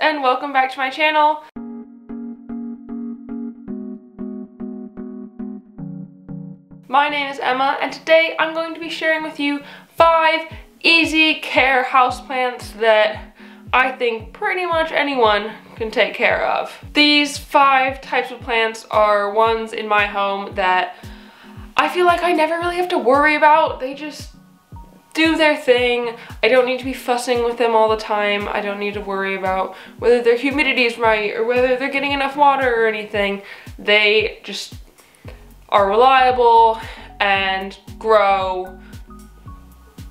and welcome back to my channel. My name is Emma and today I'm going to be sharing with you five easy care houseplants that I think pretty much anyone can take care of. These five types of plants are ones in my home that I feel like I never really have to worry about. They just do their thing. I don't need to be fussing with them all the time. I don't need to worry about whether their humidity is right or whether they're getting enough water or anything. They just are reliable and grow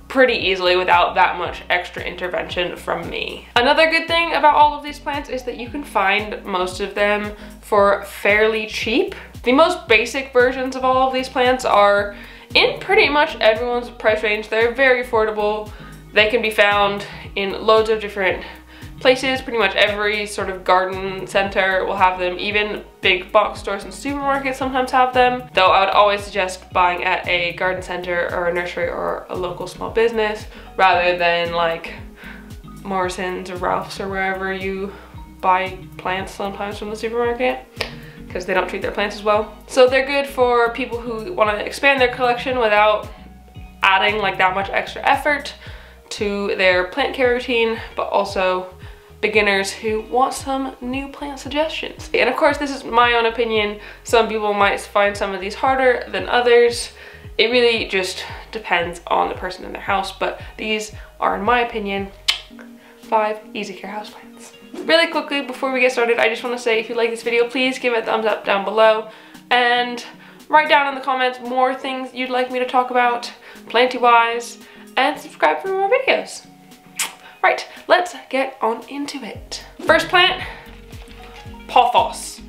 pretty easily without that much extra intervention from me. Another good thing about all of these plants is that you can find most of them for fairly cheap. The most basic versions of all of these plants are in pretty much everyone's price range. They're very affordable. They can be found in loads of different places. Pretty much every sort of garden center will have them. Even big box stores and supermarkets sometimes have them. Though I would always suggest buying at a garden center or a nursery or a local small business rather than like Morrison's or Ralph's or wherever you buy plants sometimes from the supermarket because they don't treat their plants as well. So they're good for people who want to expand their collection without adding like that much extra effort to their plant care routine, but also beginners who want some new plant suggestions. And of course, this is my own opinion. Some people might find some of these harder than others. It really just depends on the person in their house, but these are, in my opinion, five easy care houseplants. Really quickly, before we get started, I just want to say if you like this video, please give it a thumbs up down below and write down in the comments more things you'd like me to talk about, plenty-wise, and subscribe for more videos. Right, let's get on into it. First plant, pothos.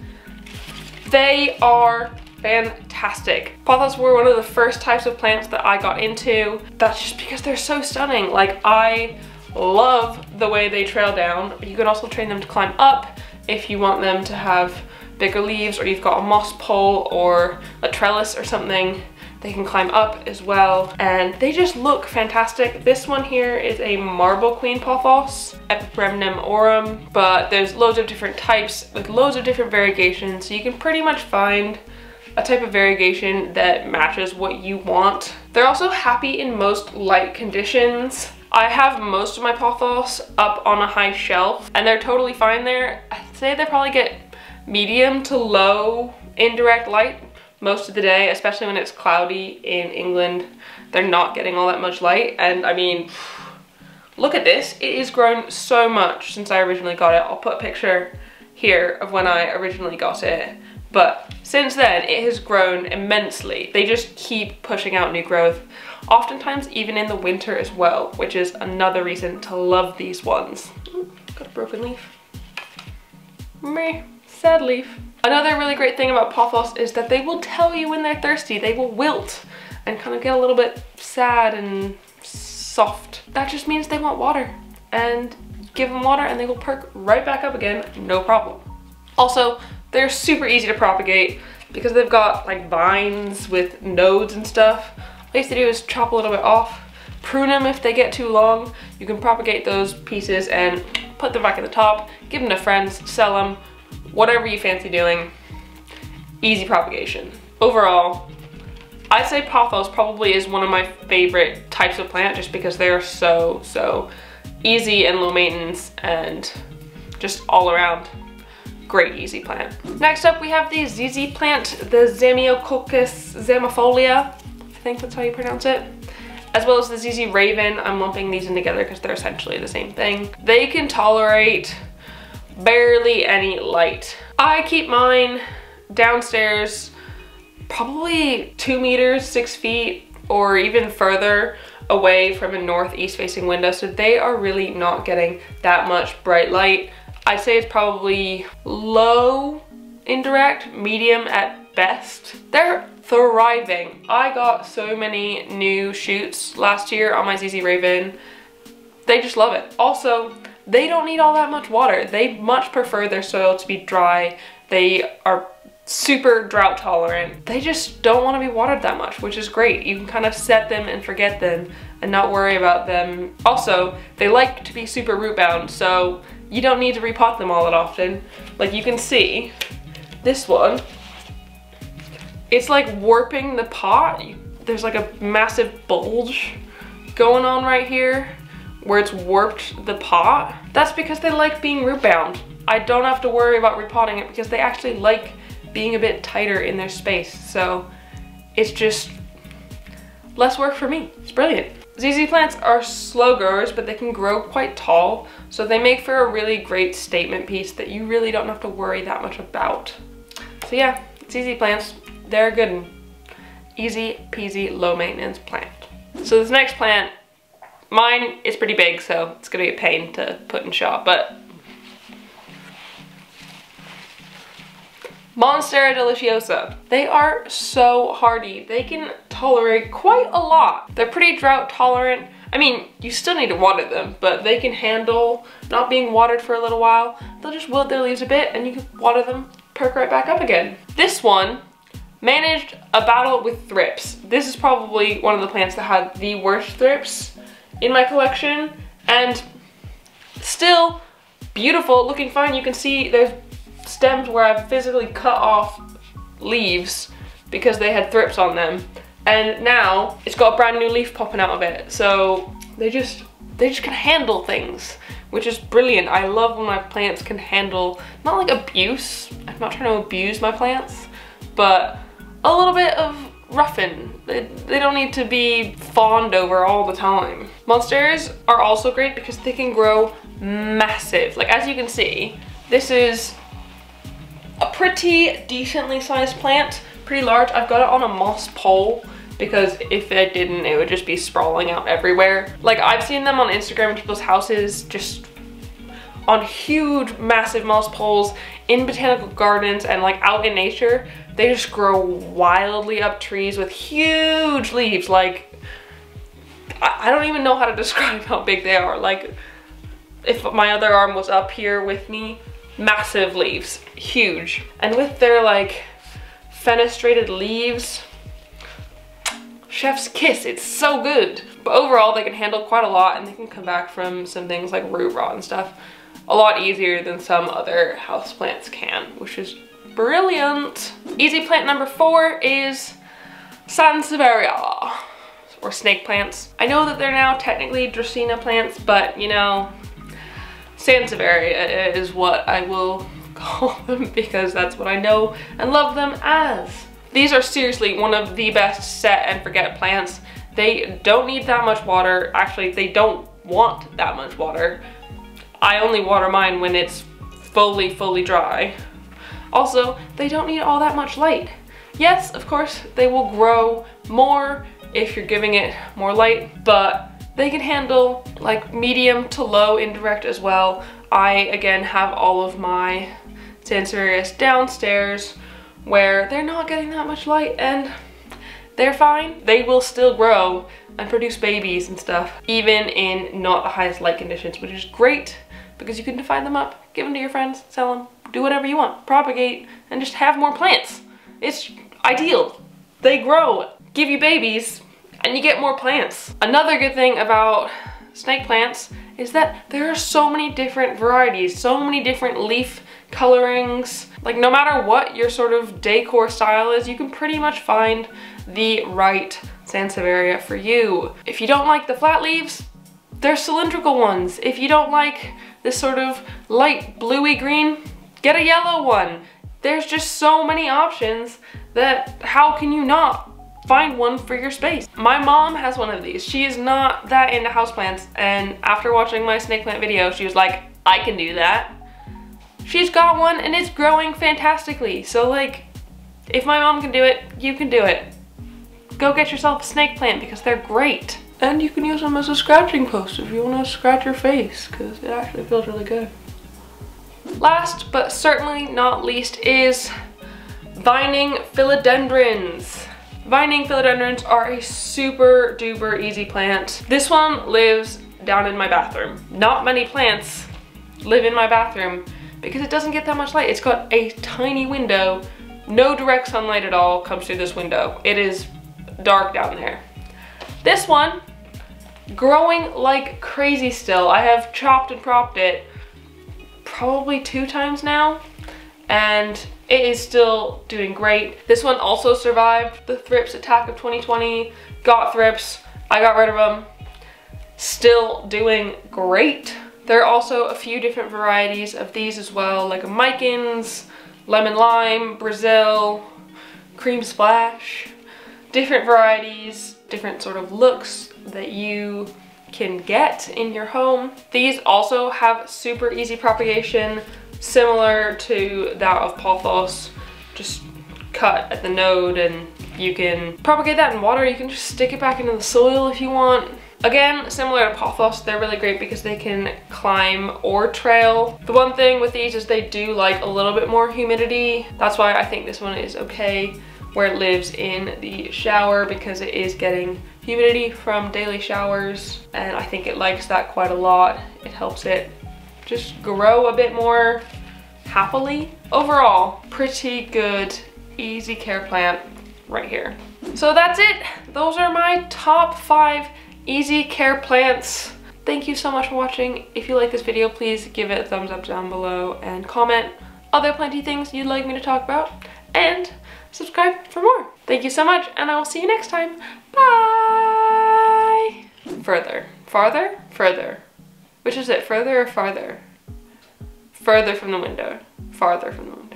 They are fantastic. Pothos were one of the first types of plants that I got into. That's just because they're so stunning. Like I love the way they trail down. You can also train them to climb up if you want them to have bigger leaves or you've got a moss pole or a trellis or something. They can climb up as well and they just look fantastic. This one here is a marble queen pothos, Epipremnum aureum, but there's loads of different types with loads of different variegations so you can pretty much find a type of variegation that matches what you want. They're also happy in most light conditions I have most of my pothos up on a high shelf and they're totally fine there. I'd say they probably get medium to low indirect light most of the day, especially when it's cloudy in England. They're not getting all that much light and I mean, look at this. It has grown so much since I originally got it. I'll put a picture here of when I originally got it. But since then, it has grown immensely. They just keep pushing out new growth oftentimes even in the winter as well, which is another reason to love these ones. Ooh, got a broken leaf. Meh, sad leaf. Another really great thing about pothos is that they will tell you when they're thirsty. They will wilt and kind of get a little bit sad and soft. That just means they want water and give them water and they will perk right back up again, no problem. Also, they're super easy to propagate because they've got like vines with nodes and stuff. All you have to do is chop a little bit off, prune them if they get too long. You can propagate those pieces and put them back at the top, give them to friends, sell them, whatever you fancy doing. Easy propagation. Overall, I'd say pothos probably is one of my favorite types of plant just because they're so, so easy and low maintenance and just all around great easy plant. Next up we have the ZZ plant, the Zamioculcas zamiifolia think that's how you pronounce it as well as the ZZ Raven. I'm lumping these in together because they're essentially the same thing. They can tolerate barely any light. I keep mine downstairs probably two meters, six feet, or even further away from a northeast facing window. So they are really not getting that much bright light. I'd say it's probably low indirect, medium at best. They're thriving. I got so many new shoots last year on my ZZ Raven. They just love it. Also, they don't need all that much water. They much prefer their soil to be dry. They are super drought tolerant. They just don't want to be watered that much, which is great. You can kind of set them and forget them and not worry about them. Also, they like to be super root bound, so you don't need to repot them all that often. Like you can see, this one, it's like warping the pot. There's like a massive bulge going on right here where it's warped the pot. That's because they like being root bound. I don't have to worry about repotting it because they actually like being a bit tighter in their space. So it's just less work for me. It's brilliant. ZZ plants are slow growers, but they can grow quite tall. So they make for a really great statement piece that you really don't have to worry that much about. So yeah, ZZ plants, they're a good. Easy peasy, low maintenance plant. So this next plant, mine is pretty big, so it's gonna be a pain to put in shot, but Monstera deliciosa. They are so hardy. They can tolerate quite a lot. They're pretty drought tolerant. I mean, you still need to water them, but they can handle not being watered for a little while. They'll just wilt their leaves a bit and you can water them, perk right back up again. This one managed a battle with thrips. This is probably one of the plants that had the worst thrips in my collection and still beautiful, looking fine. You can see there's stems where I've physically cut off leaves because they had thrips on them. And now it's got a brand new leaf popping out of it. So they just, they just can handle things, which is brilliant. I love when my plants can handle, not like abuse. I'm not trying to abuse my plants, but a little bit of roughing. They, they don't need to be fawned over all the time. Monsteras are also great because they can grow massive. Like as you can see, this is a pretty decently sized plant, pretty large. I've got it on a moss pole because if I didn't, it would just be sprawling out everywhere. Like I've seen them on Instagram in people's houses just on huge, massive moss poles in botanical gardens and like out in nature. They just grow wildly up trees with huge leaves. Like, I, don't even know how to describe how big they are. Like, if my other arm was up here with me, massive leaves, huge. And with their like fenestrated leaves, chef's kiss, it's so good. But overall they can handle quite a lot and they can come back from some things like root rot and stuff a lot easier than some other houseplants can, which is brilliant. Easy plant number four is Sansevieria or snake plants. I know that they're now technically Dracaena plants, but you know, Sansevieria is what I will call them because that's what I know and love them as. These are seriously one of the best set and forget plants. They don't need that much water. Actually, they don't want that much water. I only water mine when it's fully, fully dry. Also, they don't need all that much light. Yes, of course, they will grow more if you're giving it more light, but they can handle like medium to low indirect as well. I, again, have all of my Sansevierias downstairs where they're not getting that much light and they're fine. They will still grow and produce babies and stuff, even in not the highest light conditions, which is great because you can divide them up, give them to your friends, sell them, do whatever you want, propagate, and just have more plants. It's ideal. They grow, give you babies, and you get more plants. Another good thing about snake plants is that there are so many different varieties, so many different leaf colorings. Like no matter what your sort of decor style is, you can pretty much find the right Sansevieria for you. If you don't like the flat leaves, there's cylindrical ones. If you don't like this sort of light bluey green, get a yellow one. There's just so many options that how can you not find one for your space. My mom has one of these. She is not that into houseplants and after watching my snake plant video, she was like, I can do that. She's got one and it's growing fantastically. So like, if my mom can do it, you can do it. Go get yourself a snake plant because they're great. And you can use them as a scratching post if you want to scratch your face because it actually feels really good. Last but certainly not least is vining philodendrons. Vining philodendrons are a super duper easy plant. This one lives down in my bathroom. Not many plants live in my bathroom because it doesn't get that much light. It's got a tiny window. No direct sunlight at all comes through this window. It is dark down there. This one, growing like crazy still. I have chopped and propped it probably two times now and it is still doing great. This one also survived the thrips attack of 2020, got thrips, I got rid of them, still doing great. There are also a few different varieties of these as well, like a Micans, Lemon Lime, Brazil, Cream Splash, different varieties, different sort of looks that you can get in your home. These also have super easy propagation, similar to that of pothos. Just cut at the node and you can propagate that in water. You can just stick it back into the soil if you want. Again, similar to pothos, they're really great because they can climb or trail. The one thing with these is they do like a little bit more humidity. That's why I think this one is okay where it lives in the shower because it is getting humidity from daily showers and I think it likes that quite a lot. It helps it just grow a bit more happily. Overall, pretty good, easy care plant right here. So that's it. Those are my top five easy care plants. Thank you so much for watching. If you like this video, please give it a thumbs up down below and comment other plenty things you'd like me to talk about and subscribe for more. Thank you so much and I will see you next time. Bye! Further. Farther? Further. Which is it, further or farther? Further from the window. Farther from the window.